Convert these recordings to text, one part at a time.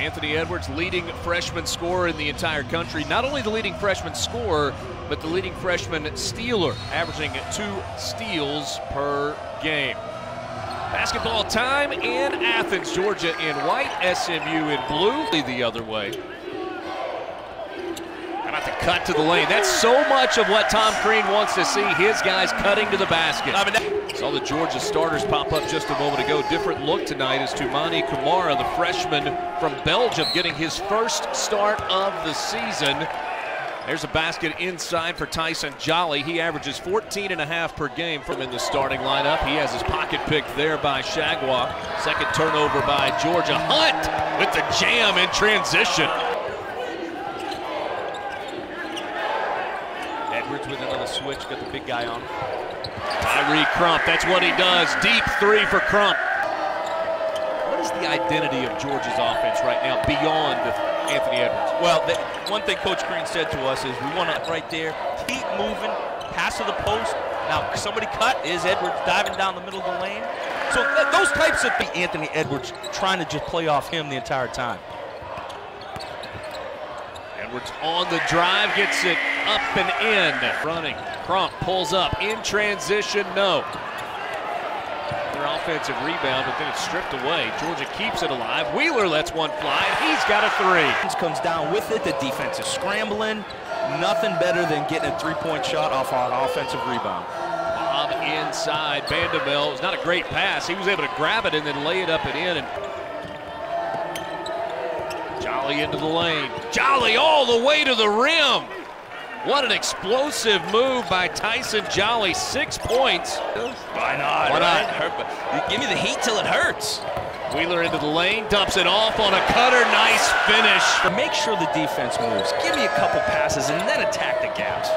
Anthony Edwards, leading freshman scorer in the entire country. Not only the leading freshman scorer, but the leading freshman stealer, averaging two steals per game. Basketball time in Athens, Georgia in white, SMU in blue. The other way. How about the cut to the lane? That's so much of what Tom Crean wants to see, his guys cutting to the basket. Saw the Georgia starters pop up just a moment ago. Different look tonight is Toumani Camara, the freshman from Belgium, getting his first start of the season. There's a basket inside for Tyson Jolly. He averages 14 and a half per game from in the starting lineup. He has his pocket picked there by Chargois. Second turnover by Georgia. Hunt with the jam in transition. Edwards with another switch, got the big guy on. Tyree Crump, that's what he does. Deep three for Crump. What is the identity of Georgia's offense right now beyond Anthony Edwards? Well, the, one thing Coach Crean said to us is we want to right there keep moving, pass to the post. Now somebody cut is Edwards diving down the middle of the lane. So th those types of things, Anthony Edwards trying to just play off him the entire time. Edwards on the drive, gets it up and in. Running, Crump pulls up in transition, no. Another offensive rebound, but then it's stripped away. Georgia keeps it alive. Wheeler lets one fly, he's got a three. Comes down with it. The defense is scrambling. Nothing better than getting a three-point shot off on an offensive rebound. Bob inside. Bandoumel. It was not a great pass. He was able to grab it and then lay it up and in. And Jolly into the lane. Jolly all the way to the rim. What an explosive move by Tyson Jolly. Six points. Why not? Why not? Hurt, give me the heat till it hurts. Wheeler into the lane, dumps it off on a cutter. Nice finish. Make sure the defense moves. Give me a couple passes and then attack the gaps.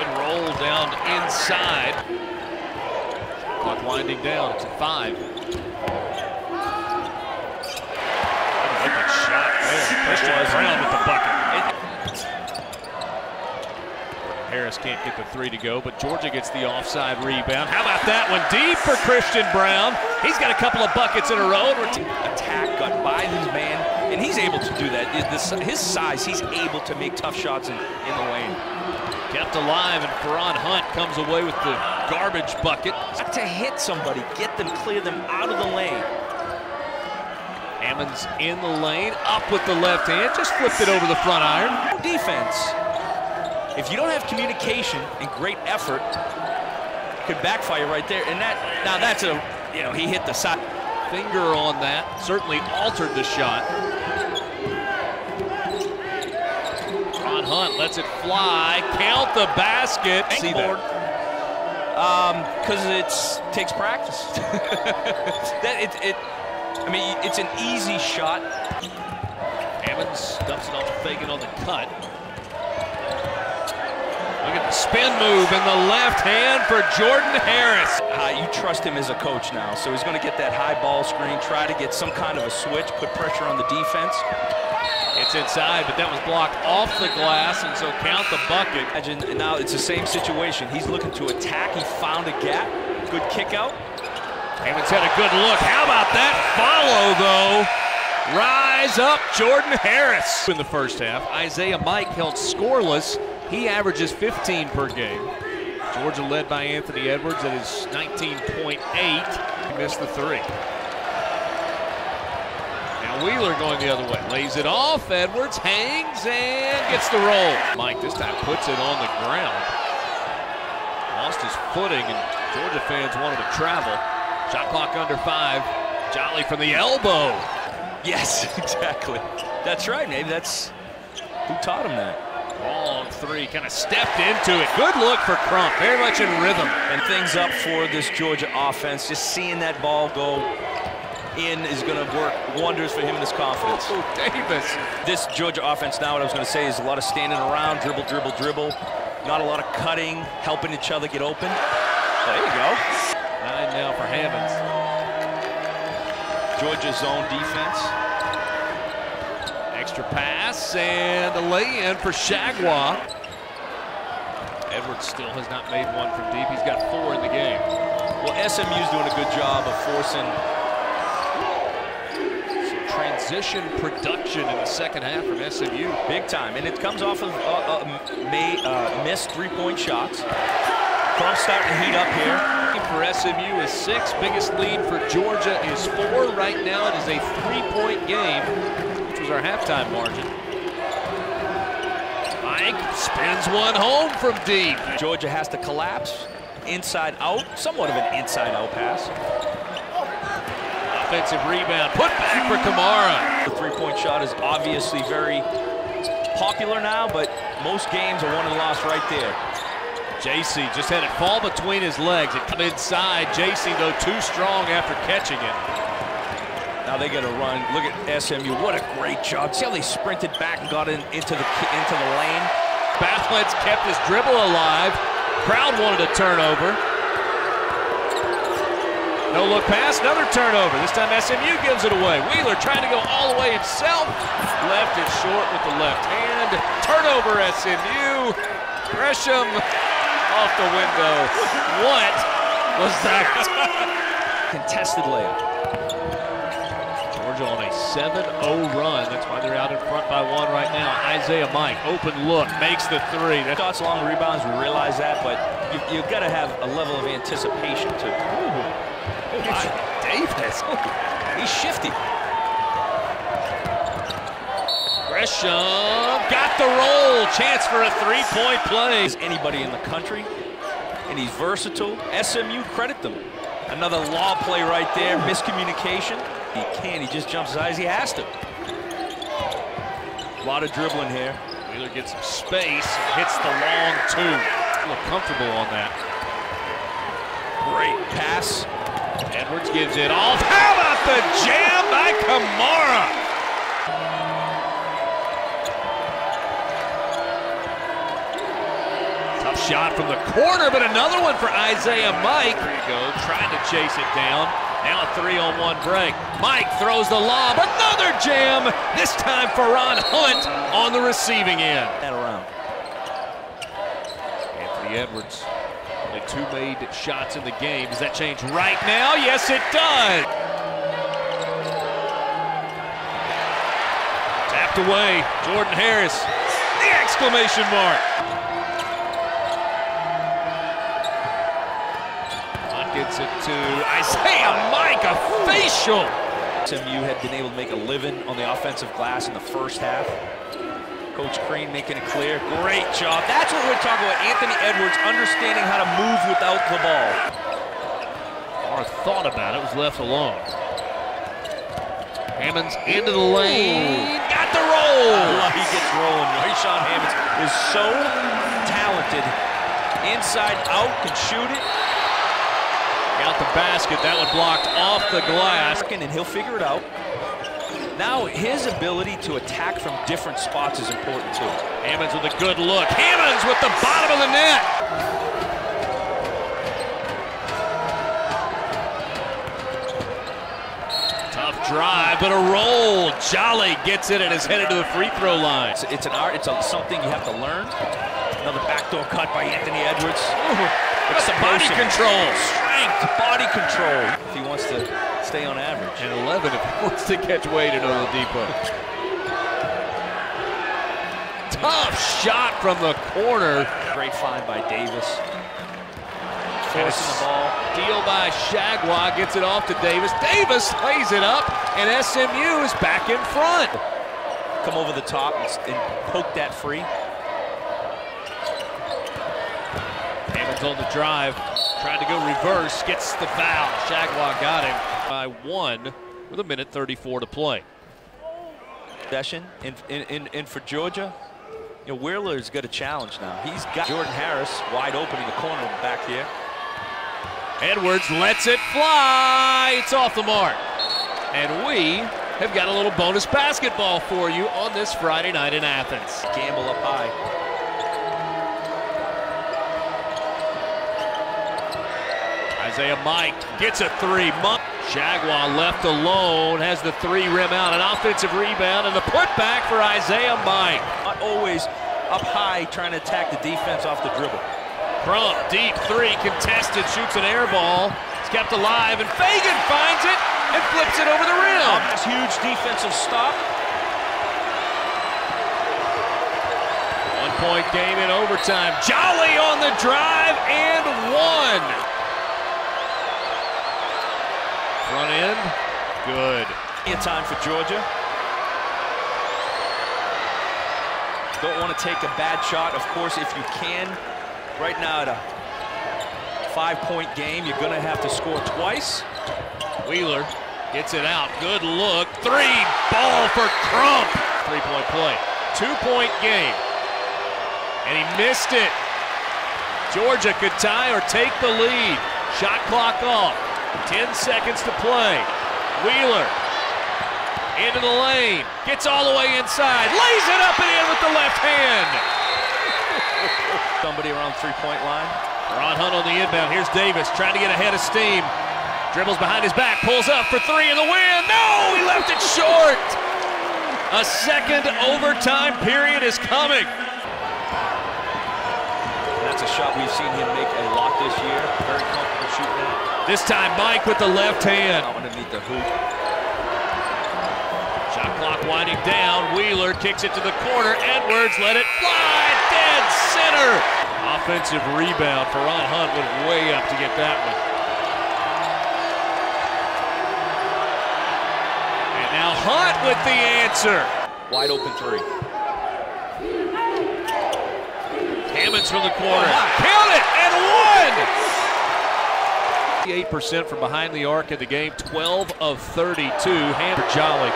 Good roll down inside. Clock winding down. It's at five. Open shot there. Christian Brown with the bucket. Harris can't get the three to go, but Georgia gets the offside rebound. How about that one? Deep for Christian Brown. He's got a couple of buckets in a row. Attack got by his man, and he's able to do that. His size, he's able to make tough shots in, in the lane. Kept alive, and Feron Hunt comes away with the garbage bucket. Got to hit somebody, get them, clear them out of the lane. Hammonds in the lane, up with the left hand, just flipped it over the front iron. Defense. If you don't have communication and great effort, could backfire right there. And that now that's a you know he hit the side. Finger on that certainly altered the shot. Ron Hunt lets it fly. Count the basket. See that? Because um, it takes practice. that it, it, I mean, it's an easy shot. Hammonds dumps it off to Fagan on the cut. Look at the spin move in the left hand for Jordan Harris. Uh, you trust him as a coach now, so he's going to get that high ball screen, try to get some kind of a switch, put pressure on the defense. It's inside, but that was blocked off the glass, and so count the bucket. Imagine now it's the same situation. He's looking to attack. He found a gap. Good kick out. Hammonds had a good look. How about that follow, though? Rise up, Jordan Harris. In the first half, Isaiah Mike held scoreless. He averages 15 per game. Georgia led by Anthony Edwards at his 19.8. He missed the three. Now Wheeler going the other way. Lays it off. Edwards hangs and gets the roll. Mike this time puts it on the ground. Lost his footing and Georgia fans wanted to travel. Shot clock under five. Jolly from the elbow. Yes, exactly. That's right, maybe that's who taught him that. Long three, kind of stepped into it. Good look for Crump, very much in rhythm. And things up for this Georgia offense. Just seeing that ball go in is going to work wonders for him and his confidence. Oh, Davis. This Georgia offense now, what I was going to say, is a lot of standing around, dribble, dribble, dribble. Not a lot of cutting, helping each other get open. There you go. Nine now for Hammonds. Georgia zone defense. Extra pass and a lay-in for Chargois. Edwards still has not made one from deep. He's got four in the game. Well, SMU's doing a good job of forcing some transition production in the second half from SMU. Big time, and it comes off of uh, uh, May, uh, missed three-point shots. Crump's starting to heat up here. For SMU is six. Biggest lead for Georgia is four. Right now it is a three-point game, which was our halftime margin. Spins one home from deep. Georgia has to collapse inside out, somewhat of an inside out pass. Offensive rebound, put back for Camara. The three-point shot is obviously very popular now, but most games are won and lost right there. JC just had it fall between his legs. It come inside. JC, though, too strong after catching it. Now they got a run. Look at SMU. What a great job. See how they sprinted back and got in, into the into the lane. Bathlet's kept his dribble alive. Crowd wanted a turnover. No look pass, another turnover. This time SMU gives it away. Wheeler trying to go all the way himself. Left it short with the left hand. Turnover SMU. Gresham off the window. What was that? Contested layup. Georgia on a 7-0 run. That's why they're out in front by one right now. Isaiah Mike, open look, makes the three. That shots long rebounds, we realize that, but you, have got to have a level of anticipation to. Ooh, oh Davis. He's shifty. Gresham got the roll. Chance for a three-point play. Is anybody in the country, and he's versatile. SMU, credit them. Another law play right there, miscommunication. He can, he just jumps as high as he has to. A lot of dribbling here. Wheeler gets some space, hits the long two. Look comfortable on that. Great pass. Edwards gives it off. How about the jam by Camara? shot from the corner, but another one for Isaiah Mike. There you go, trying to chase it down. Now a three on one break. Mike throws the lob, another jam, this time for Ron Hunt on the receiving end. That around. Anthony Edwards, only two made shots in the game. Does that change right now? Yes, it does. Tapped away, Jordan Harris, the exclamation mark. Gets it to Isaiah Mike, a facial. SMU had been able to make a living on the offensive glass in the first half. Coach Crean making it clear. Great job. That's what we're talking about. Anthony Edwards understanding how to move without the ball. Or thought about it, was left alone. Hammonds into the lane. Ooh. Got the roll. he gets rolling. Rayshaun Hammonds is so talented. Inside out, can shoot it out the basket. That one blocked off the glass. And he'll figure it out. Now his ability to attack from different spots is important too. Hammonds with a good look. Hammonds with the bottom of the net. Tough drive, but a roll. Jolly gets it and is headed to the free throw line. It's, it's an art. It's a, something you have to learn. Another backdoor cut by Anthony Edwards. Ooh. It's the body control. Strength, body control. If he wants to stay on average. And 11 if he wants to catch Wade at Oladipo. Tough shot from the corner. Great find by Davis. Forcing the ball. Deal by Chargois gets it off to Davis. Davis lays it up, and SMU is back in front. Come over the top and poke that free. On the drive, Tried to go reverse, gets the foul. Chargois got him by one with a minute 34 to play. Session, in, and, and for Georgia, you know, Wheeler's got a challenge now. He's got Jordan Harris wide open in the corner back here. Edwards lets it fly. It's off the mark. And we have got a little bonus basketball for you on this Friday night in Athens. Gamble up high. Isaiah Mike gets a three. Chargois left alone, has the three rim out, an offensive rebound, and the putback for Isaiah Mike. Not always up high trying to attack the defense off the dribble. Crump, deep three, contested, shoots an air ball. It's kept alive, and Fagan finds it. and flips it over the rim. Um, huge defensive stop. One point game in overtime. Jolly on the drive and one. Front end, good. In time for Georgia. Don't want to take a bad shot, of course, if you can. Right now at a five-point game, you're going to have to score twice. Wheeler gets it out. Good look. Three. Ball for Crump. Three-point play. Two-point game. And he missed it. Georgia could tie or take the lead. Shot clock off. 10 seconds to play. Wheeler into the lane. Gets all the way inside. Lays it up and in with the left hand. Somebody around three-point line. Ron Hunt on the inbound. Here's Davis trying to get ahead of steam. Dribbles behind his back, pulls up for three in the win. No, he left it short. A second overtime period is coming. That's a shot we've seen him make a lot this year. Very comfortable shooting that. This time Mike with the left hand. I'm underneath the hoop. Shot clock winding down. Wheeler kicks it to the corner. Edwards let it fly. Dead center. Offensive rebound for Ron Hunt went way up to get that one. And now Hunt with the answer. Wide open three. Hammonds from the corner. Count it and one. 8% from behind the arc in the game, 12 of 32. Hand Jolly.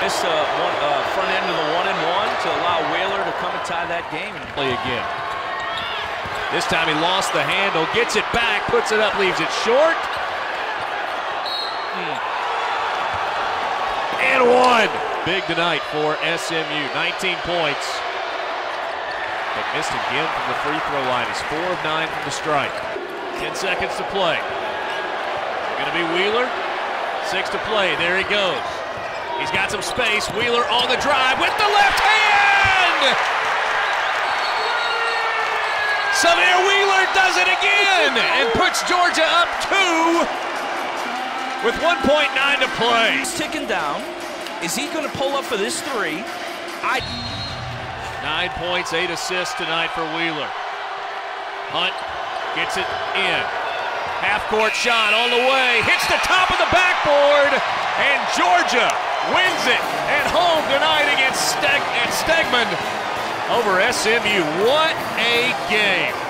This uh, one, uh, front end of the one and one to allow Wheeler to come and tie that game and play again. This time he lost the handle, gets it back, puts it up, leaves it short. Hmm. And one. Big tonight for SMU. 19 points. But missed again from the free throw line. He's 4 of 9 from the strike. 10 seconds to play. Going to be Wheeler. Six to play. There he goes. He's got some space. Wheeler on the drive with the left hand. Sahvir Wheeler does it again and puts Georgia up two with 1.9 to play. He's ticking down. Is he going to pull up for this three? I. Nine points, eight assists tonight for Wheeler. Hunt gets it in. Half court shot on the way. Hits the top of the backboard. And Georgia wins it at home tonight against Steg- Stegeman over SMU. What a game.